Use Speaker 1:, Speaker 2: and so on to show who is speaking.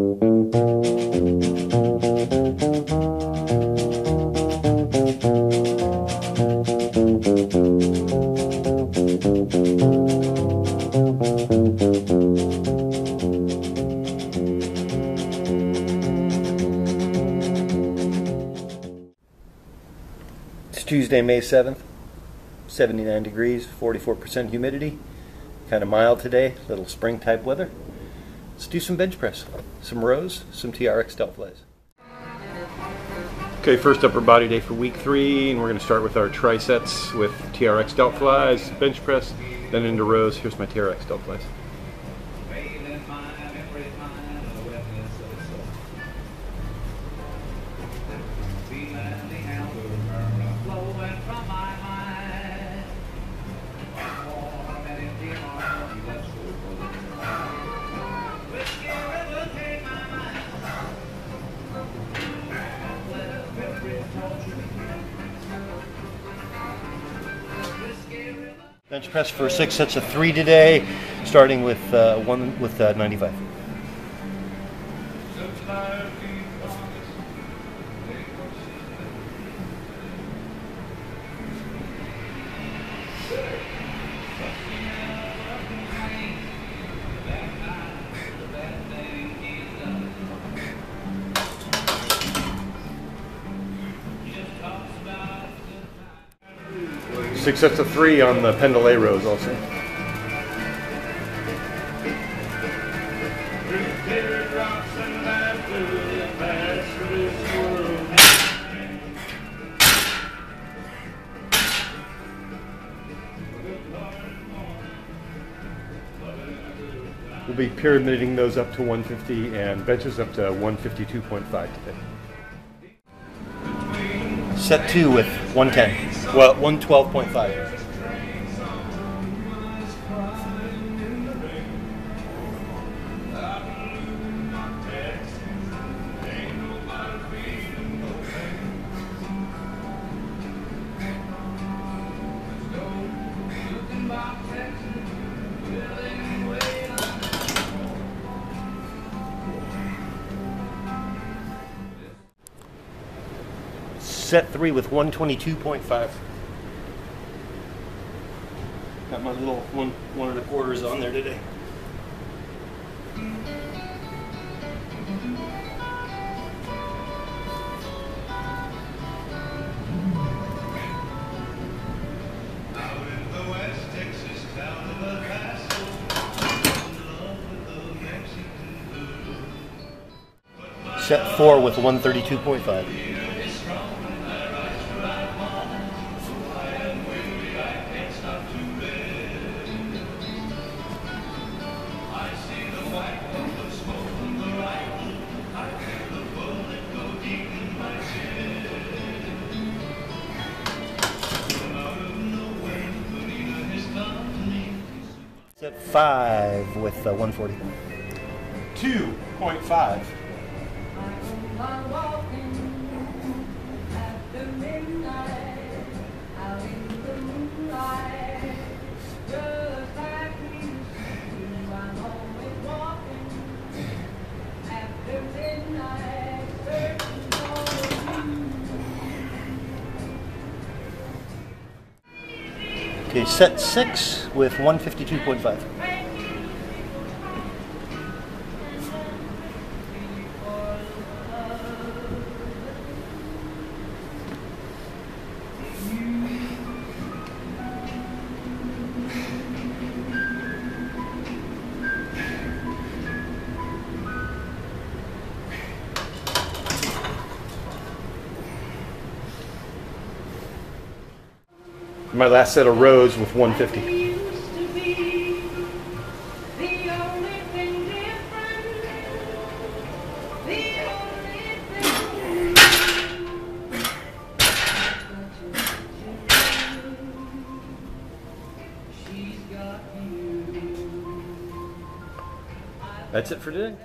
Speaker 1: It's Tuesday, May 7th, 79 degrees, 44% humidity. Kind of mild today, little spring type weather. Let's do some bench press, some rows, some TRX delt flies. Okay, first upper body day for week three, and we're going to start with our trisets with TRX delt flies, bench press, then into rows. Here's my TRX delt flies. Bench press for six sets of three today, starting with uh, one with uh, 95. Six sets of three on the Pendlay rows also. We'll be pyramiding those up to 150 and benches up to 152.5 today. Set two with 110. Well, 112.5. Set three with 122.5. Got my little one one and a quarters on there today. Set four with 132.5. five with uh, 140. 2.5. Okay, set six with 152.5. My last set of rows with 150. That's it for today.